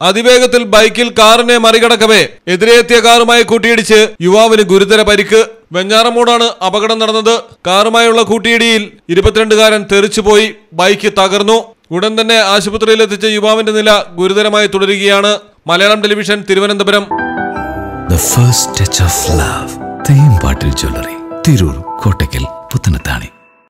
അതിവേഗത്തിൽ ബൈക്കിൽ കാറിനെ മറികടക്കവേ. എതിരെത്തിയ കാറുമായി കൂട്ടിയിടിച്ച് യുവാവിന് ഗുരുതര പരിക്ക്. വെഞ്ഞാറമൂടാണ് അപകടം നടന്നത്. കാറുമായുള്ള കൂട്ടിയിടിയിൽ ഇരുപത്തിരണ്ടുകാരൻ തെറിച്ചുപോയി. ബൈക്ക് തകർന്നു. ഉടൻ തന്നെ ആശുപത്രിയിലെത്തിച്ച യുവാവിന്റെ നില ഗുരുതരമായി തുടരുകയാണ്. മലയാളം ടെലിവിഷൻ തിരുവനന്തപുരം. തിരൂർ കോട്ടയ്ക്കൽ പുത്തനത്താണി